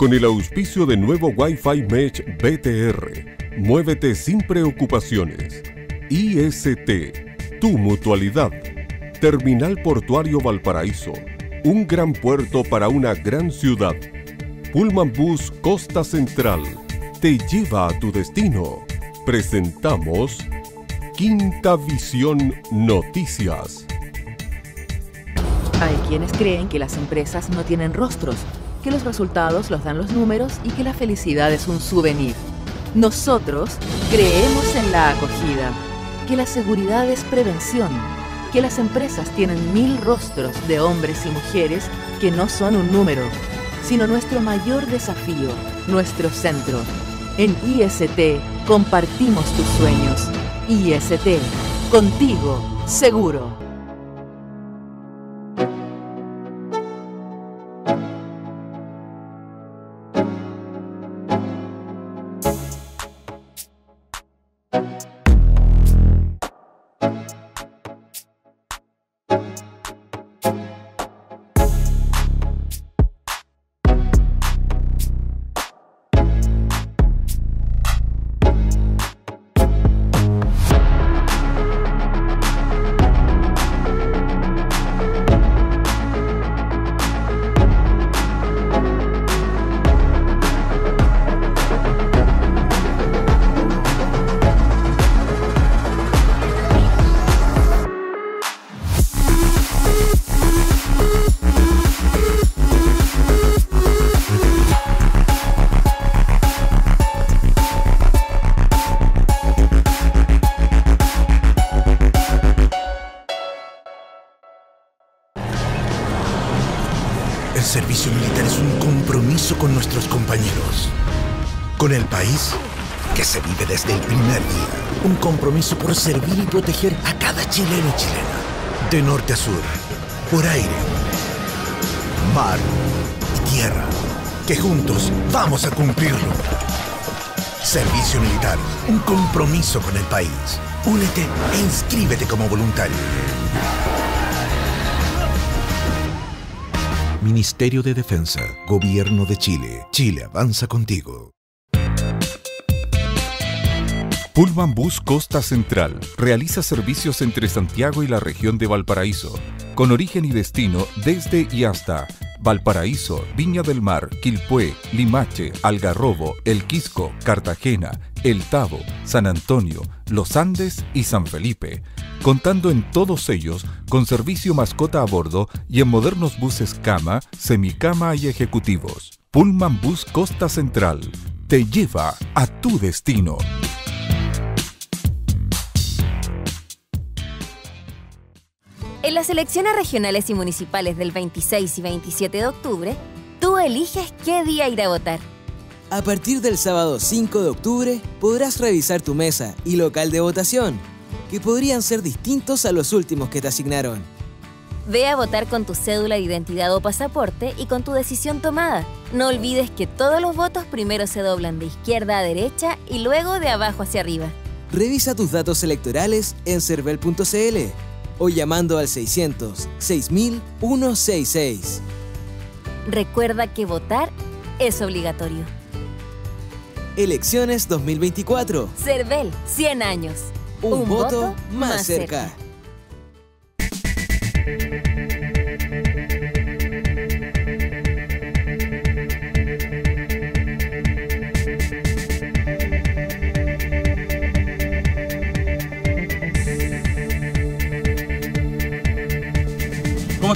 Con el auspicio de nuevo Wi-Fi Mesh BTR, muévete sin preocupaciones. IST, tu mutualidad. Terminal Portuario Valparaíso, un gran puerto para una gran ciudad. Pullman Bus Costa Central te lleva a tu destino. Presentamos Quinta Visión Noticias. Hay quienes creen que las empresas no tienen rostros, que los resultados los dan los números y que la felicidad es un souvenir. Nosotros creemos en la acogida, que la seguridad es prevención, que las empresas tienen mil rostros de hombres y mujeres que no son un número, sino nuestro mayor desafío, nuestro centro. En IST compartimos tus sueños. IST, contigo, seguro. Se vive desde el primer día. Un compromiso por servir y proteger a cada chileno y chilena. De norte a sur, por aire, mar y tierra. Que juntos vamos a cumplirlo. Servicio militar, un compromiso con el país. Únete e inscríbete como voluntario. Ministerio de Defensa, Gobierno de Chile. Chile avanza contigo. Pullman Bus Costa Central realiza servicios entre Santiago y la región de Valparaíso, con origen y destino desde y hasta Valparaíso, Viña del Mar, Quilpué, Limache, Algarrobo, El Quisco, Cartagena, El Tabo, San Antonio, Los Andes y San Felipe, contando en todos ellos con servicio mascota a bordo y en modernos buses cama, semicama y ejecutivos. Pullman Bus Costa Central te lleva a tu destino. En las elecciones regionales y municipales del 26 y 27 de octubre, tú eliges qué día ir a votar. A partir del sábado 5 de octubre podrás revisar tu mesa y local de votación, que podrían ser distintos a los últimos que te asignaron. Ve a votar con tu cédula de identidad o pasaporte y con tu decisión tomada. No olvides que todos los votos primero se doblan de izquierda a derecha y luego de abajo hacia arriba. Revisa tus datos electorales en cervel.cl o llamando al 600 6166. Recuerda que votar es obligatorio. Elecciones 2024. CERVEL, 100 años. Un, voto, más cerca. ¿Cómo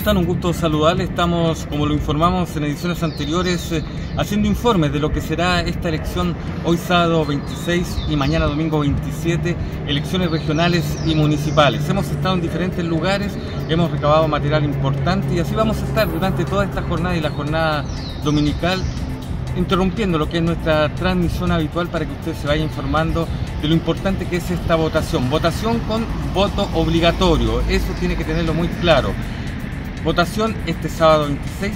están? Un gusto saludarles. Estamos, como lo informamos en ediciones anteriores, eh, haciendo informes de lo que será esta elección hoy sábado 26 y mañana domingo 27, elecciones regionales y municipales. Hemos estado en diferentes lugares, hemos recabado material importante y así vamos a estar durante toda esta jornada y la jornada dominical interrumpiendo lo que es nuestra transmisión habitual para que usted se vaya informando de lo importante que es esta votación. Votación con voto obligatorio, eso tiene que tenerlo muy claro. Votación este sábado 26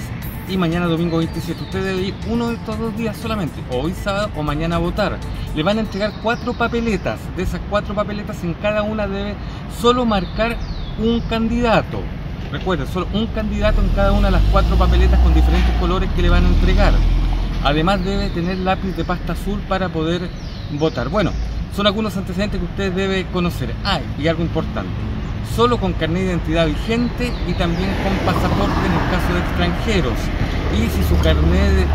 y mañana domingo 27. Usted debe ir uno de estos dos días solamente, hoy sábado o mañana a votar. Le van a entregar cuatro papeletas. De esas cuatro papeletas, en cada una debe solo marcar un candidato. Recuerde, solo un candidato en cada una de las cuatro papeletas con diferentes colores que le van a entregar. Además debe tener lápiz de pasta azul para poder votar. Bueno, son algunos antecedentes que usted debe conocer. Ah, y algo importante. Solo con carnet de identidad vigente y también con pasaporte en el caso de extranjeros. Y si su carnet, eh,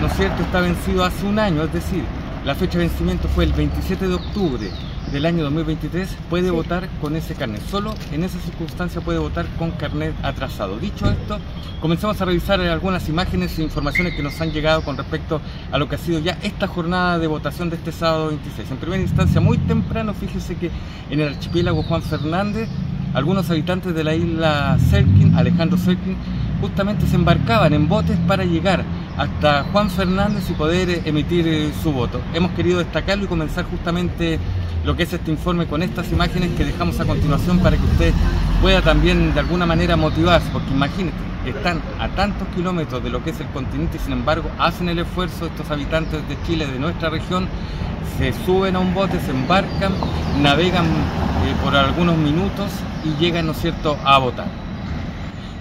¿no es cierto?, está vencido hace un año, es decir, la fecha de vencimiento fue el 27 de octubre del año 2023 puede votar con ese carnet. Solo en esa circunstancia puede votar con carnet atrasado. Dicho esto, comenzamos a revisar algunas imágenes e informaciones que nos han llegado con respecto a lo que ha sido ya esta jornada de votación de este sábado 26. En primera instancia, muy temprano, fíjese que en el archipiélago Juan Fernández, algunos habitantes de la isla Serkin, Alejandro Serkin, justamente se embarcaban en botes para llegar hasta Juan Fernández y poder eh, emitir eh, su voto. Hemos querido destacarlo y comenzar justamente lo que es este informe con estas imágenes que dejamos a continuación para que usted pueda también de alguna manera motivarse, porque imagínate, están a tantos kilómetros de lo que es el continente y sin embargo hacen el esfuerzo estos habitantes de Chile, de nuestra región, se suben a un bote, se embarcan, navegan eh, por algunos minutos y llegan, ¿no cierto?, a votar.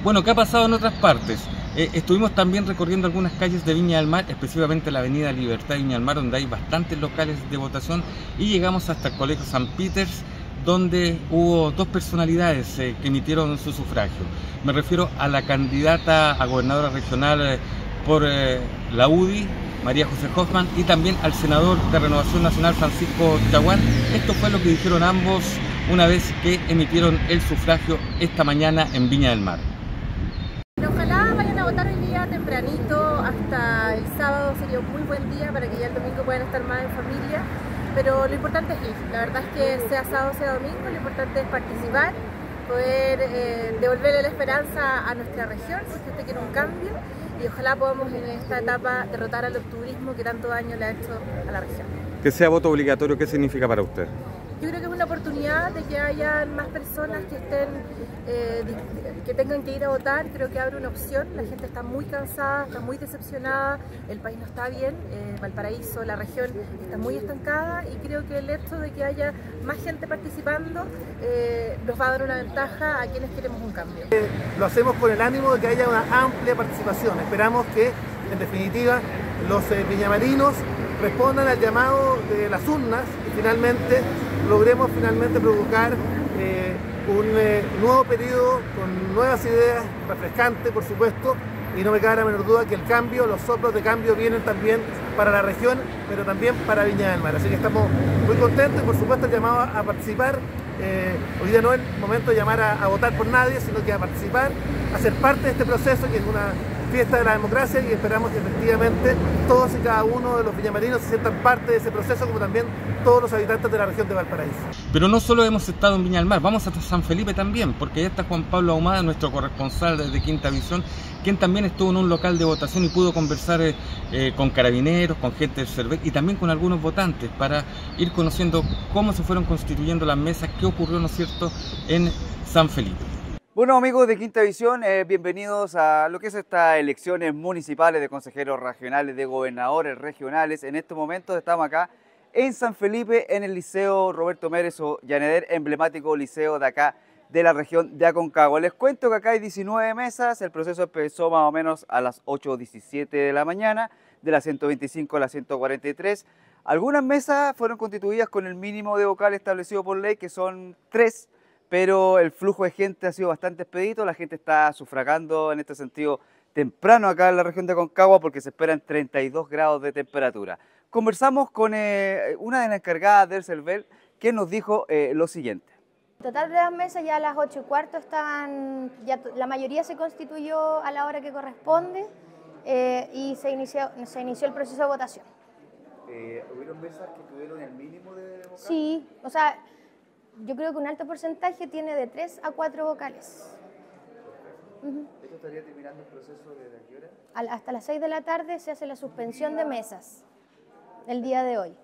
Bueno, ¿qué ha pasado en otras partes? Eh, estuvimos también recorriendo algunas calles de Viña del Mar, específicamente la avenida Libertad de Viña del Mar, donde hay bastantes locales de votación, y llegamos hasta el Colegio San Peters, donde hubo dos personalidades eh, que emitieron su sufragio. Me refiero a la candidata a gobernadora regional eh, por la UDI, María José Hoffman, y también al senador de Renovación Nacional, Francisco Chaguán. Esto fue lo que dijeron ambos una vez que emitieron el sufragio esta mañana en Viña del Mar votar hoy día tempranito, hasta el sábado sería un muy buen día para que ya el domingo puedan estar más en familia, pero lo importante es ir, la verdad es que sea sábado sea domingo, lo importante es participar, poder eh, devolverle la esperanza a nuestra región, porque usted quiere un cambio y ojalá podamos en esta etapa derrotar al octubrismo que tanto daño le ha hecho a la región. Que sea voto obligatorio, ¿qué significa para usted? Yo creo que es una oportunidad de que haya más personas que estén, eh, que tengan que ir a votar, creo que abre una opción, la gente está muy cansada, está muy decepcionada, el país no está bien, eh, Valparaíso, la región está muy estancada. Y creo que el hecho de que haya más gente participando eh, nos va a dar una ventaja a quienes queremos un cambio. lo hacemos con el ánimo de que haya una amplia participación, esperamos que en definitiva los viñamarinos respondan al llamado de las urnas y finalmente logremos finalmente provocar eh, un eh, nuevo periodo con nuevas ideas, refrescantes por supuesto, y no me cabe la menor duda que el cambio, los soplos de cambio vienen también para la región, pero también para Viña del Mar. Así que estamos muy contentos y por supuesto el llamado a participar. Eh, hoy día no es el momento de llamar a, a votar por nadie, sino que a participar, a ser parte de este proceso que es una fiesta de la democracia y esperamos que efectivamente todos y cada uno de los villamarinos se sientan parte de ese proceso, como también todos los habitantes de la región de Valparaíso. Pero no solo hemos estado en Viña del Mar, vamos hasta San Felipe también, porque ya está Juan Pablo Ahumada, nuestro corresponsal de Quinta Visión, quien también estuvo en un local de votación y pudo conversar eh, eh, con carabineros, con gente del CERVEC y también con algunos votantes para ir conociendo cómo se fueron constituyendo las mesas, qué ocurrió, ¿no cierto?, en San Felipe. Bueno amigos de Quinta Visión, eh, bienvenidos a lo que es estas elecciones municipales de consejeros regionales, de gobernadores regionales. En estos momentos estamos acá en San Felipe, en el Liceo Roberto Mérez o Llaneder, emblemático liceo de acá de la región de Aconcagua. Les cuento que acá hay 19 mesas, el proceso empezó más o menos a las 8.17 de la mañana, de las 125 a las 143. Algunas mesas fueron constituidas con el mínimo de vocal establecido por ley, que son tres pero el flujo de gente ha sido bastante expedito, la gente está sufragando en este sentido temprano acá en la región de Concagua porque se esperan 32 grados de temperatura. Conversamos con eh, una de las encargadas del CERVEL que nos dijo eh, lo siguiente. total de las mesas ya a las 8 y cuarto estaban, ya la mayoría se constituyó a la hora que corresponde eh, y se inició, se inició el proceso de votación. ¿Hubieron mesas que tuvieron el mínimo de vocal? Sí, o sea, yo creo que un alto porcentaje tiene de 3 a 4 vocales. ¿Esto estaría terminando el proceso de qué hora? hasta las 6 de la tarde se hace la suspensión de mesas el día de hoy.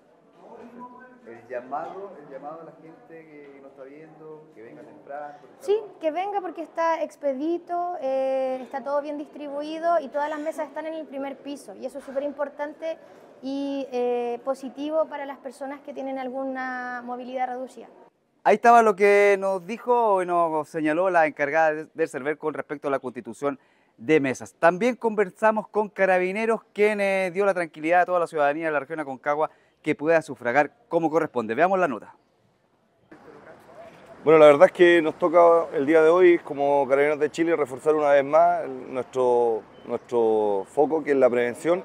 El llamado, el llamado a la gente que nos está viendo, que venga temprano. Sí, que venga porque está expedito, eh, está todo bien distribuido y todas las mesas están en el primer piso. Y eso es súper importante y eh, positivo para las personas que tienen alguna movilidad reducida. Ahí estaba lo que nos dijo y nos señaló la encargada del CERVER con respecto a la constitución de mesas. También conversamos con Carabineros, quien dio la tranquilidad a toda la ciudadanía de la región Aconcagua que pueda sufragar como corresponde. Veamos la nota. Bueno, la verdad es que nos toca el día de hoy, como Carabineros de Chile, reforzar una vez más nuestro, nuestro foco, que es la prevención.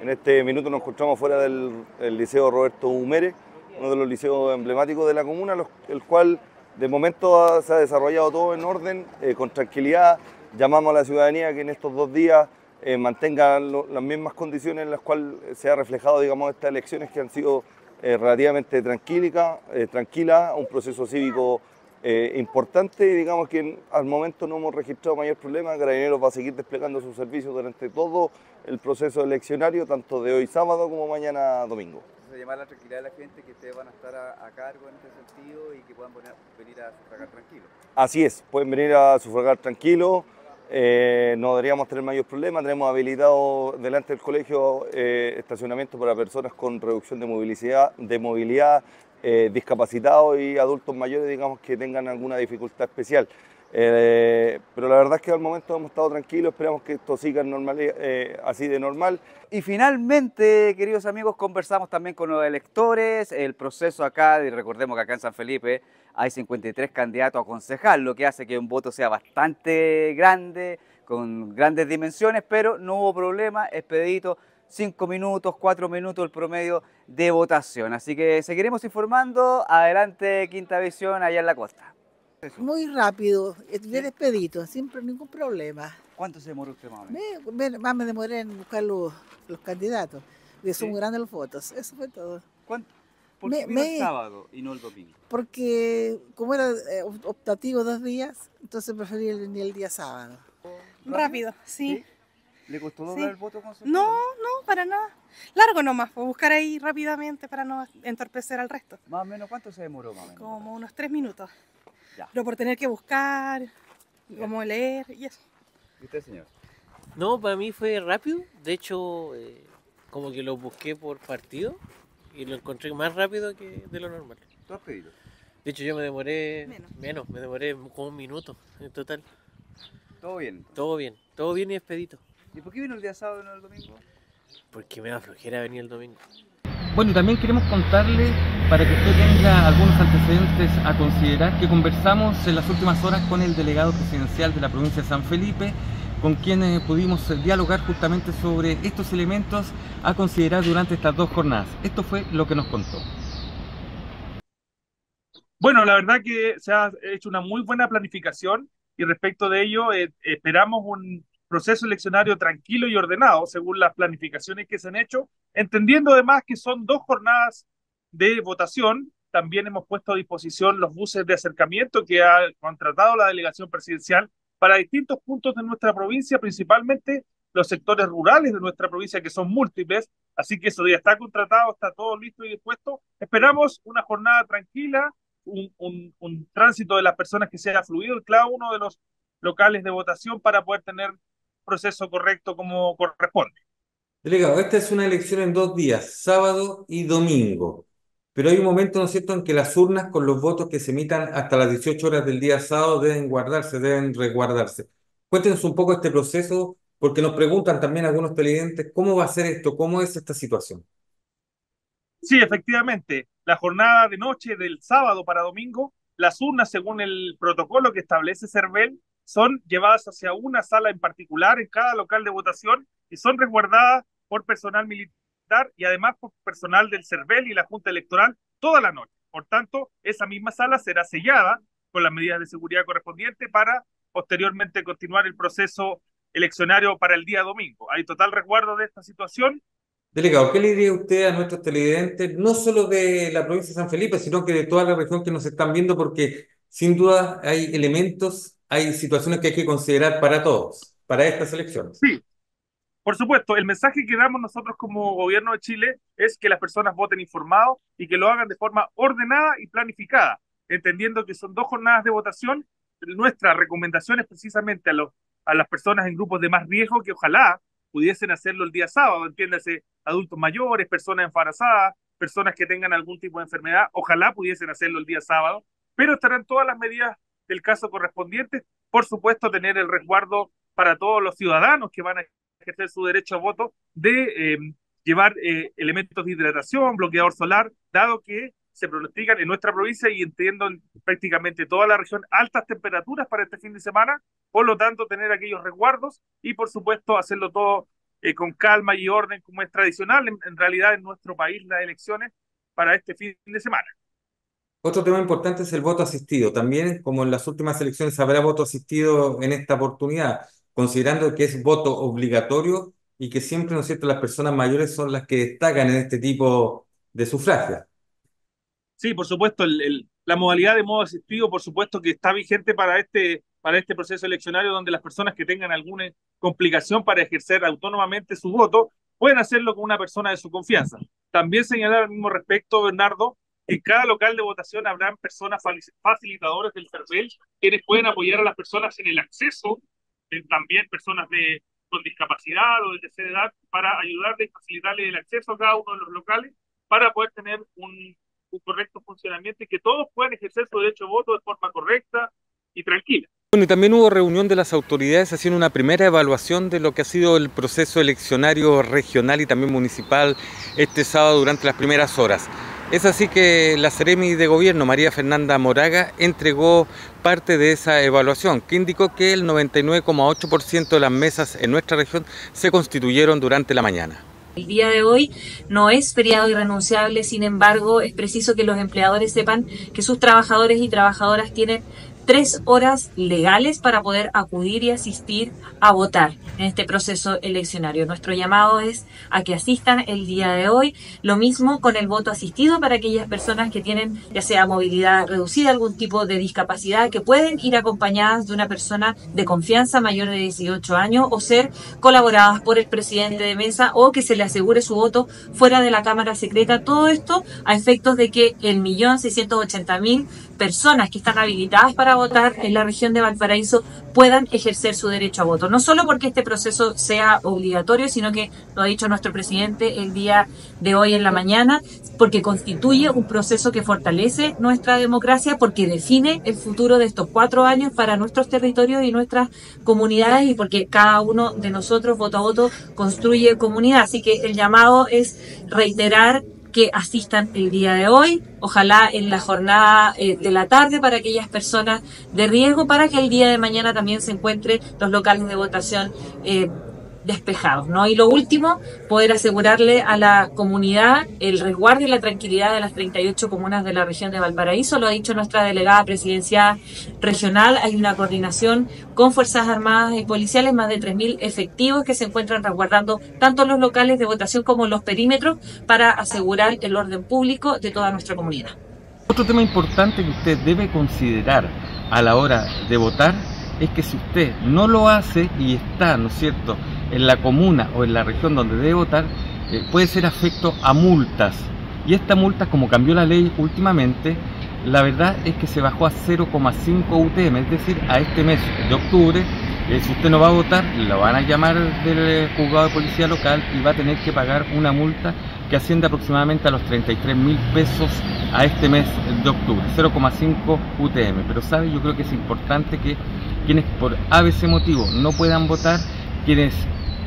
En este minuto nos encontramos fuera del, Liceo Roberto Humere, uno de los liceos emblemáticos de la comuna, el cual de momento se ha desarrollado todo en orden, eh, con tranquilidad. Llamamos a la ciudadanía que en estos dos días eh, mantenga las mismas condiciones en las cuales se ha reflejado digamos, estas elecciones que han sido eh, relativamente tranquilitas, tranquila, un proceso cívico importante y digamos que al momento no hemos registrado mayor problema. Carabineros va a seguir desplegando sus servicios durante todo el proceso eleccionario, tanto de hoy sábado como mañana domingo llamar la tranquilidad de la gente que ustedes van a estar a, cargo en este sentido y que puedan venir a sufragar tranquilo. Así es, pueden venir a sufragar tranquilo, eh, no deberíamos tener mayor problema, tenemos habilitado delante del colegio eh, estacionamiento para personas con reducción de movilidad, de movilidad eh, discapacitados y adultos mayores, digamos, que tengan alguna dificultad especial. Eh, pero la verdad es que al momento hemos estado tranquilos, esperamos que esto siga eh, así de normal. Y finalmente, queridos amigos, conversamos también con los electores, el proceso acá, recordemos que acá en San Felipe hay 53 candidatos a concejal, lo que hace que un voto sea bastante grande, con grandes dimensiones, pero no hubo problema, expedito, 5 minutos, 4 minutos el promedio de votación. Así que seguiremos informando. Adelante, Quinta Visión, allá en la costa. Muy rápido, bien expedito, siempre ningún problema. ¿Cuánto se demoró usted más? Me, más me demoré en buscar los, candidatos, porque son grandes las fotos, eso fue todo. ¿Cuánto? ¿Por qué el sábado y no el domingo? Porque como era eh, optativo dos días, entonces preferí el, el día sábado. Rápido, sí. ¿Le costó doblar el voto con su No, no, para nada. Largo nomás, pues buscar ahí rápidamente para no entorpecer al resto. Más o menos, ¿cuánto se demoró más o menos? Como unos tres minutos. Pero por tener que buscar, cómo leer y eso. ¿Y usted, señor? No, para mí fue rápido. De hecho, eh, como que lo busqué por partido y lo encontré más rápido que de lo normal. ¿Tú has pedido? De hecho, yo me demoré menos, me demoré como un minuto en total. ¿Todo bien? Todo bien, todo bien y expedito. ¿Y por qué vino el día sábado y no el domingo? Porque me da flojera venir el domingo. Bueno, también queremos contarle, para que usted tenga algunos antecedentes a considerar, que conversamos en las últimas horas con el delegado presidencial de la provincia de San Felipe, con quien eh, pudimos dialogar justamente sobre estos elementos a considerar durante estas dos jornadas. Esto fue lo que nos contó. Bueno, la verdad que se ha hecho una muy buena planificación y respecto de ello eh, esperamos un proceso eleccionario tranquilo y ordenado según las planificaciones que se han hecho, entendiendo además que son dos jornadas de votación. También hemos puesto a disposición los buses de acercamiento que ha contratado la delegación presidencial para distintos puntos de nuestra provincia, principalmente los sectores rurales de nuestra provincia, que son múltiples. Así que eso ya está contratado, está todo listo y dispuesto. Esperamos una jornada tranquila, un, un, un tránsito de las personas que sea fluido en cada uno de los locales de votación para poder tener proceso correcto como corresponde. Delegado, esta es una elección en dos días, sábado y domingo. Pero hay un momento, ¿no es cierto?, en que las urnas con los votos que se emitan hasta las 18 horas del día sábado deben guardarse, deben resguardarse. Cuéntenos un poco este proceso, porque nos preguntan también algunos televidentes, ¿cómo va a ser esto? ¿Cómo es esta situación? Sí, efectivamente. La jornada de noche del sábado para domingo, las urnas, según el protocolo que establece CERVEL, son llevadas hacia una sala en particular en cada local de votación y son resguardadas por personal militar y además por personal del CERVEL y la Junta Electoral toda la noche. Por tanto, esa misma sala será sellada con las medidas de seguridad correspondientes para posteriormente continuar el proceso eleccionario para el día domingo. Hay total resguardo de esta situación. Delegado, ¿qué le diría usted a nuestros televidentes, no solo de la provincia de San Felipe, sino que de toda la región que nos están viendo? Porque sin duda hay elementos hay situaciones que hay que considerar para todos, para estas elecciones. Sí, por supuesto, el mensaje que damos nosotros como gobierno de Chile es que las personas voten informados y que lo hagan de forma ordenada y planificada, entendiendo que son dos jornadas de votación. Nuestra recomendación es precisamente a, los, a las personas en grupos de más riesgo que ojalá pudiesen hacerlo el día sábado, entiéndase, adultos mayores, personas embarazadas, personas que tengan algún tipo de enfermedad, ojalá pudiesen hacerlo el día sábado, pero estarán todas las medidas del caso correspondiente, por supuesto tener el resguardo para todos los ciudadanos que van a ejercer su derecho a voto de eh, llevar eh, elementos de hidratación, bloqueador solar, dado que se pronostican en nuestra provincia y entiendo en prácticamente toda la región altas temperaturas para este fin de semana, por lo tanto tener aquellos resguardos y por supuesto hacerlo todo eh, con calma y orden como es tradicional en, en realidad en nuestro país las elecciones para este fin de semana. Otro tema importante es el voto asistido. También, como en las últimas elecciones, habrá voto asistido en esta oportunidad, considerando que es voto obligatorio y que siempre, ¿no es cierto?, las personas mayores son las que destacan en este tipo de sufragio. Sí, por supuesto, la modalidad de modo asistido, por supuesto que está vigente para este, para este proceso eleccionario, donde las personas que tengan alguna complicación para ejercer autónomamente su voto pueden hacerlo con una persona de su confianza. También señalar al mismo respecto, Bernardo, en cada local de votación habrán personas facilitadores del CERVEL, quienes pueden apoyar a las personas en el acceso, también personas de, con discapacidad o de tercera edad, para ayudarles y facilitarles el acceso a cada uno de los locales para poder tener un un correcto funcionamiento y que todos puedan ejercer su derecho a voto de forma correcta y tranquila. Bueno, y también hubo reunión de las autoridades haciendo una primera evaluación de lo que ha sido el proceso eleccionario regional y también municipal este sábado durante las primeras horas. Es así que la Ceremi de Gobierno, María Fernanda Moraga, entregó parte de esa evaluación, que indicó que el 99,8% de las mesas en nuestra región se constituyeron durante la mañana. El día de hoy no es feriado irrenunciable, sin embargo, es preciso que los empleadores sepan que sus trabajadores y trabajadoras tienen tres horas legales para poder acudir y asistir a votar en este proceso eleccionario. Nuestro llamado es a que asistan el día de hoy. Lo mismo con el voto asistido para aquellas personas que tienen ya sea movilidad reducida, algún tipo de discapacidad, que pueden ir acompañadas de una persona de confianza mayor de 18 años o ser colaboradas por el presidente de mesa o que se le asegure su voto fuera de la Cámara Secreta. Todo esto a efectos de que el millón seiscientos ochenta mil personas que están habilitadas para votar en la región de Valparaíso puedan ejercer su derecho a voto. No solo porque este proceso sea obligatorio, sino que lo ha dicho nuestro presidente el día de hoy en la mañana, porque constituye un proceso que fortalece nuestra democracia, porque define el futuro de estos cuatro años para nuestros territorios y nuestras comunidades y porque cada uno de nosotros, voto a voto, construye comunidad. Así que el llamado es reiterar que asistan el día de hoy, ojalá en la jornada eh, de la tarde para aquellas personas de riesgo, para que el día de mañana también se encuentren los locales de votación eh, despejados, ¿no? Y lo último, poder asegurarle a la comunidad el resguardo y la tranquilidad de las 38 comunas de la región de Valparaíso, lo ha dicho nuestra delegada presidencial regional, hay una coordinación con Fuerzas Armadas y policiales, más de 3.000 efectivos que se encuentran resguardando tanto los locales de votación como los perímetros para asegurar el orden público de toda nuestra comunidad. Otro tema importante que usted debe considerar a la hora de votar es que si usted no lo hace y está, ¿no es cierto?, en la comuna o en la región donde debe votar, eh, puede ser afecto a multas. Y esta multa, como cambió la ley últimamente, la verdad es que se bajó a 0,5 UTM, es decir, a este mes de octubre, eh, si usted no va a votar, lo van a llamar del juzgado de policía local y va a tener que pagar una multa que asciende aproximadamente a los 33 mil pesos a este mes de octubre, 0,5 UTM. Pero sabe, yo creo que es importante que quienes por ABC motivo no puedan votar, quienes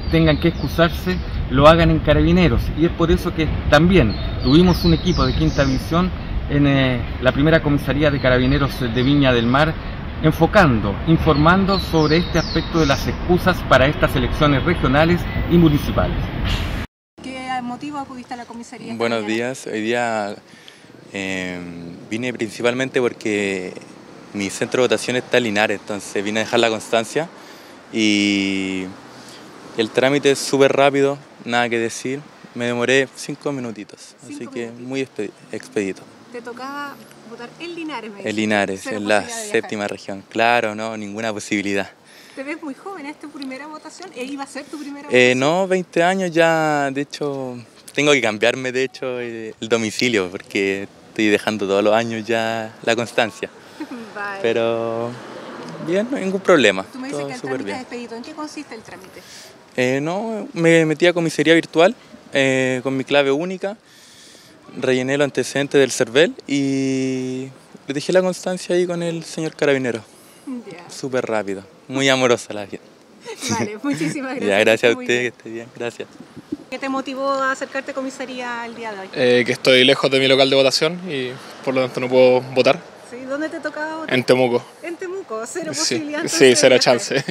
tengan que excusarse, lo hagan en carabineros. Y es por eso que también tuvimos un equipo de quinta división en eh, la primera comisaría de carabineros de Viña del Mar, enfocando, informando sobre este aspecto de las excusas para estas elecciones regionales y municipales. ¿Qué motivo acudiste a la comisaría? Buenos días, hoy día eh, vine principalmente porque mi centro de votación está en Linares, entonces vine a dejar la constancia y el trámite es súper rápido, nada que decir. Me demoré cinco minutitos, así que muy expedito. ¿Te tocaba votar en Linares? En Linares, en la séptima región. Claro, no, ninguna posibilidad. ¿Te ves muy joven? ¿Es tu primera votación? ¿E iba a ser tu primera eh, votación? no, 20 años ya, de hecho, tengo que cambiarme, de hecho, el domicilio, porque estoy dejando todos los años ya la constancia. Vale. Pero bien, no hay ningún problema. Tú me dices todo que el trámite bien. es expedito. ¿En qué consiste el trámite? Eh, no, me metí a comisaría virtual eh, con mi clave única, rellené los antecedentes del CERVEL y le dejé la constancia ahí con el señor carabinero. Ya. Súper rápido, muy amorosa la gente. Vale, muchísimas gracias. Ya, gracias a usted, que esté bien, gracias. ¿Qué te motivó a acercarte a comisaría el día de hoy? Eh, que estoy lejos de mi local de votación y por lo tanto no puedo votar. Sí, ¿Dónde te tocaba votar? En Temuco. En Temuco, cero Sí, posibilidad. sí, cero chance.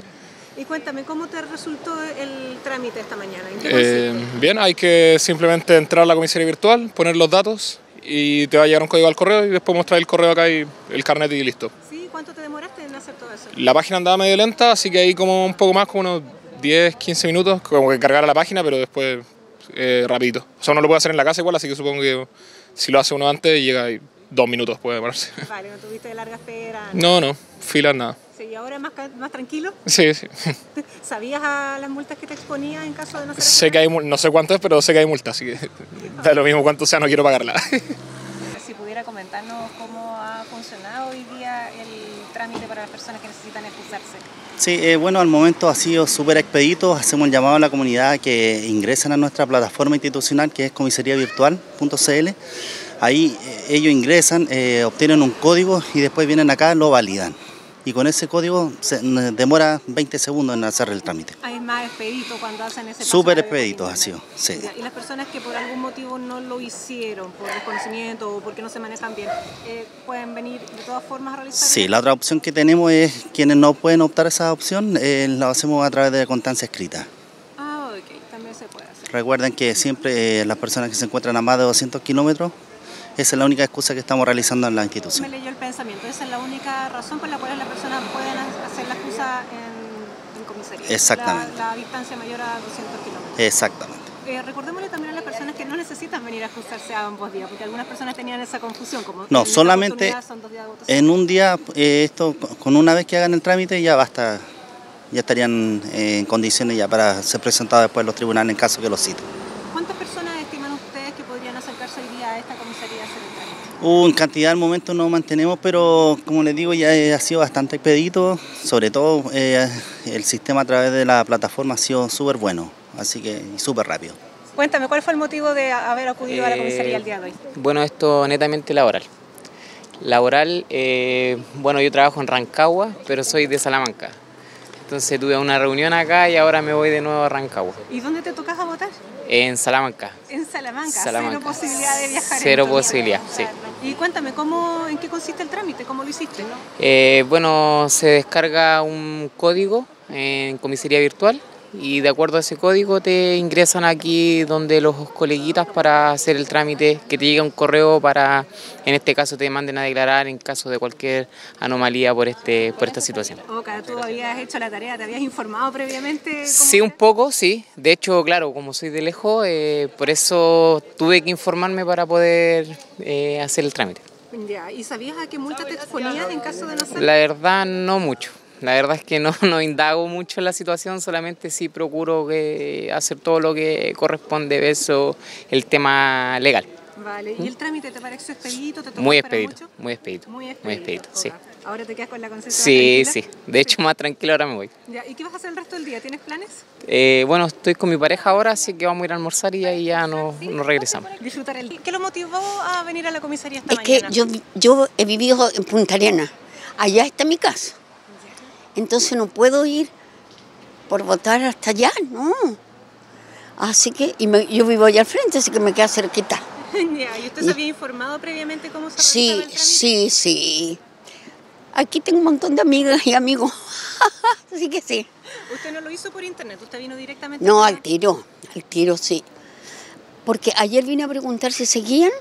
Y cuéntame, ¿cómo te resultó el trámite esta mañana? ¿En qué Eh, bien, hay que simplemente entrar a la comisaría virtual, poner los datos y te va a llegar un código al correo y después mostrar el correo acá y el carnet y listo. ¿Sí? ¿Cuánto te demoraste en hacer todo eso? La página andaba medio lenta, así que ahí como un poco más, como unos 10, 15 minutos, como que cargar la página, pero después eh, rapidito. O sea, uno lo puede hacer en la casa igual, así que supongo que si lo hace uno antes llega ahí dos minutos puede demorarse. Vale, no tuviste larga espera. No, no, filas nada. Sí, ¿y ahora más, más tranquilo? Sí, sí. ¿Sabías a las multas que te exponía en caso de no ser Sé que hay, no sé cuánto es, pero sé que hay multa, así que da lo mismo cuánto sea, no quiero pagarla. Si pudiera comentarnos cómo ha funcionado hoy día el trámite para las personas que necesitan excusarse. Sí, eh, bueno, al momento ha sido súper expedito. Hacemos un llamado a la comunidad que ingresen a nuestra plataforma institucional que es comisariavirtual.cl. Ahí eh, ellos ingresan, eh, obtienen un código y después vienen acá, lo validan. Y con ese código se demora 20 segundos en hacer el trámite. Ah, Es más expedito cuando hacen ese Súper expedito ha sido, sí. Y las personas que por algún motivo no lo hicieron, por desconocimiento o porque no se manejan bien, eh, pueden venir de todas formas a realizar. Sí, la otra opción que tenemos es quienes no pueden optar a esa opción, eh, la hacemos a través de constancia escrita. Ah, ok, también se puede hacer. Recuerden que siempre eh, las personas que se encuentran a más de 200 kilómetros, esa es la única excusa que estamos realizando en la institución. Me leyó el pensamiento, esa es la única razón por la cual las personas pueden ha- hacer la excusa en, en comisaría. Exactamente. La, la distancia mayor a 200 kilómetros. Exactamente. Eh, recordémosle también a las personas que no necesitan venir a ajustarse a ambos días, porque algunas personas tenían esa confusión. Como No, solamente oportunidad son dos días de votación. en un día, eh, esto con una vez que hagan el trámite ya basta, ya estarían eh, en condiciones ya para ser presentados después en los tribunales en caso que los citen. ¿Cuántas personas estiman ustedes que podrían acercarse hoy día a esta comisaría a hacer el trámite? Un cantidad al momento no mantenemos, pero como les digo ya eh, ha sido bastante expedito, sobre todo eh, el sistema a través de la plataforma ha sido súper bueno, así que súper rápido. Cuéntame, ¿cuál fue el motivo de haber acudido a la Eh, comisaría el día de hoy? Bueno, esto netamente laboral. Laboral, eh, bueno, yo trabajo en Rancagua, pero soy de Salamanca. Entonces tuve una reunión acá y ahora me voy de nuevo a Rancagua, ¿Y dónde te tocas a votar? En Salamanca. En Salamanca, Salamanca. cero posibilidad de viajar. Cero posibilidad, sí. Y cuéntame, ¿cómo, ¿en qué consiste el trámite? ¿Cómo lo hiciste? Eh, bueno, se descarga un código en comisaría virtual y de acuerdo a ese código te ingresan aquí donde los coleguitas para hacer el trámite, que te llega un correo para, en este caso, te manden a declarar en caso de cualquier anomalía por, este, por esta situación. Oca, tú habías hecho la tarea, te habías informado previamente. Sí, un poco, sí. De hecho, claro, como soy de lejos, eh, por eso tuve que informarme para poder eh, hacer el trámite. Ya, ¿y sabías a qué multa te exponías en caso de no ser? La verdad, no mucho. La verdad es que no, no indago mucho en la situación, solamente sí procuro que hacer todo lo que corresponde, eso, el tema legal. Vale, ¿y el trámite te pareció expedito? ¿Te Muy expedito, mucho? muy expedito. Muy Muy expedito, expedito, sí. Ahora te quedas con la conciencia Sí, más sí. tranquila? De hecho, más tranquilo ahora me voy. Ya, ¿Y qué vas a hacer el resto del día? ¿Tienes planes? Eh, bueno, estoy con mi pareja ahora, así que vamos a ir a almorzar y ahí ya nos, nos regresamos. Disfrutar el día. ¿Qué lo motivó a venir a la comisaría esta Es que mañana? yo, yo he vivido en Punta Arena. Allá está mi casa. Entonces no puedo ir por votar hasta allá, no. Así que, y me- yo vivo allá al frente, así que me queda cerquita. ya, ¿y usted se había informado previamente cómo se Sí, el sí, sí. Aquí tengo un montón de amigas y amigos. así que sí. Usted no lo hizo por internet, usted vino directamente. No, al tiro, al tiro sí. Porque ayer vine a preguntar si seguían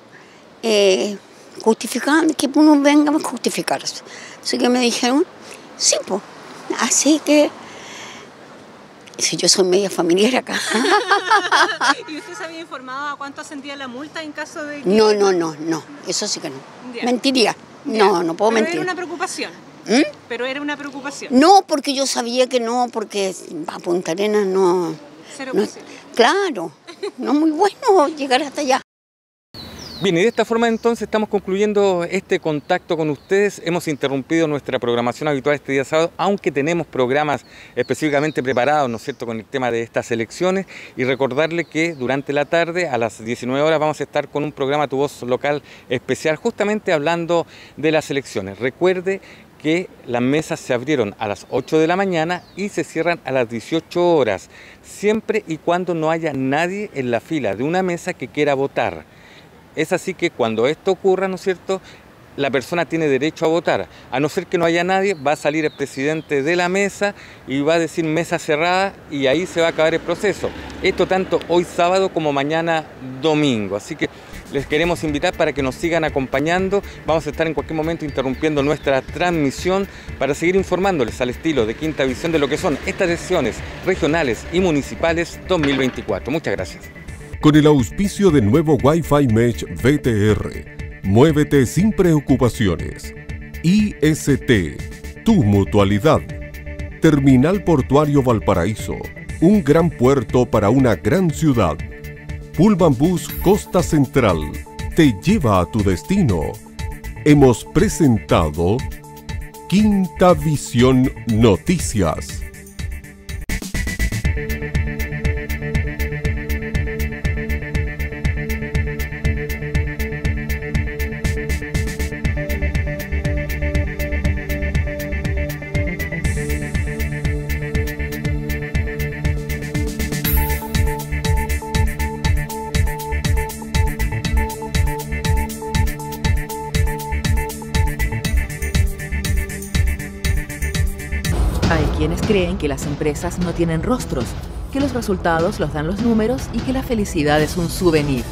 eh, justificando, que uno venga a justificarse. Así que me dijeron, sí, pues. Así que, si yo soy media familiar acá. ¿Y usted se había informado a cuánto ascendía la multa en caso de que... No, no, no, no, eso sí que no. Mentiría. No, no puedo Pero mentir. era una preocupación. ¿Mm? Pero era una preocupación. No, porque yo sabía que no, porque a Punta Arenas no. Cero no- claro, no muy bueno llegar hasta allá. Bien, y de esta forma entonces estamos concluyendo este contacto con ustedes. Hemos interrumpido nuestra programación habitual este día sábado, aunque tenemos programas específicamente preparados, ¿no es cierto?, con el tema de estas elecciones. Y recordarle que durante la tarde, a las 19 horas, vamos a estar con un programa Tu Voz Local especial, justamente hablando de las elecciones. Recuerde que las mesas se abrieron a las 8 de la mañana y se cierran a las 18 horas, siempre y cuando no haya nadie en la fila de una mesa que quiera votar. Es así que cuando esto ocurra, ¿no es cierto?, la persona tiene derecho a votar. A no ser que no haya nadie, va a salir el presidente de la mesa y va a decir mesa cerrada y ahí se va a acabar el proceso. Esto tanto hoy sábado como mañana domingo. Así que les queremos invitar para que nos sigan acompañando. Vamos a estar en cualquier momento interrumpiendo nuestra transmisión para seguir informándoles al estilo de Quinta Visión de lo que son estas decisiones regionales y municipales 2024. Muchas gracias. Con el auspicio de nuevo Wi-Fi Mesh VTR Muévete sin preocupaciones. IST, tu mutualidad. Terminal Portuario Valparaíso, un gran puerto para una gran ciudad. Pullman Bus Costa Central, te lleva a tu destino. Hemos presentado Quinta Visión Noticias. Que las empresas no tienen rostros, que los resultados los dan los números y que la felicidad es un souvenir.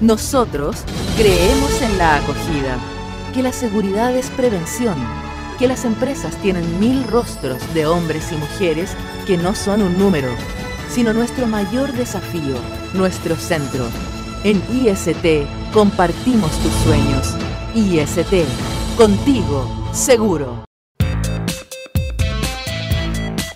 Nosotros creemos en la acogida, que la seguridad es prevención, que las empresas tienen mil rostros de hombres y mujeres que no son un número, sino nuestro mayor desafío, nuestro centro. En IST compartimos tus sueños. IST, contigo, seguro.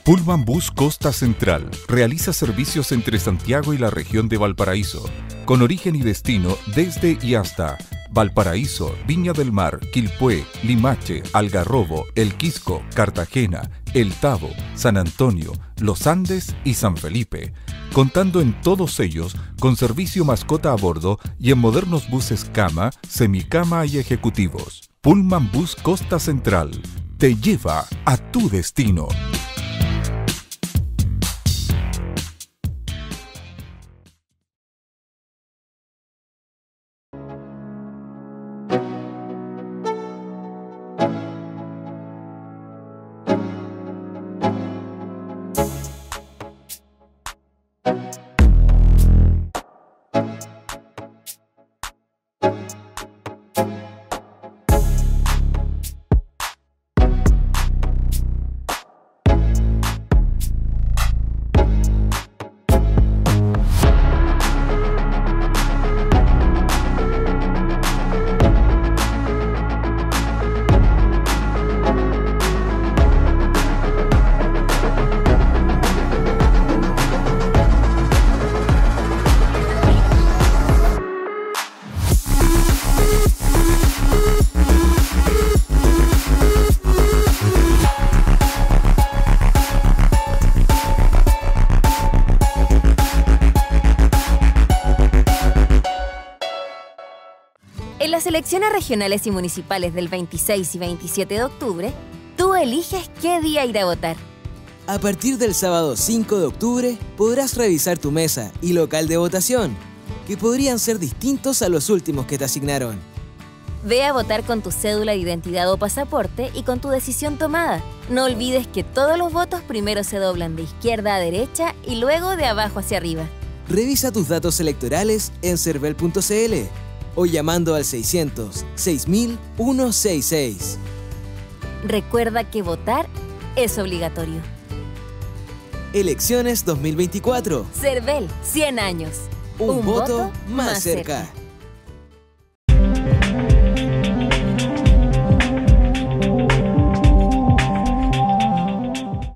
Pullman Bus Costa Central realiza servicios entre Santiago y la región de Valparaíso, con origen y destino desde y hasta Valparaíso, Viña del Mar, Quilpué, Limache, Algarrobo, El Quisco, Cartagena, El Tabo, San Antonio, Los Andes y San Felipe, contando en todos ellos con servicio mascota a bordo y en modernos buses cama, semicama y ejecutivos. Pullman Bus Costa Central te lleva a tu destino. Elecciones regionales y municipales del 26 y 27 de octubre, tú eliges qué día ir a votar. A partir del sábado 5 de octubre podrás revisar tu mesa y local de votación, que podrían ser distintos a los últimos que te asignaron. Ve a votar con tu cédula de identidad o pasaporte y con tu decisión tomada. No olvides que todos los votos primero se doblan de izquierda a derecha y luego de abajo hacia arriba. Revisa tus datos electorales en cervel.cl o llamando al 600 6166. Recuerda que votar es obligatorio. Elecciones 2024. CERVEL, 100 años. Un, voto, más cerca.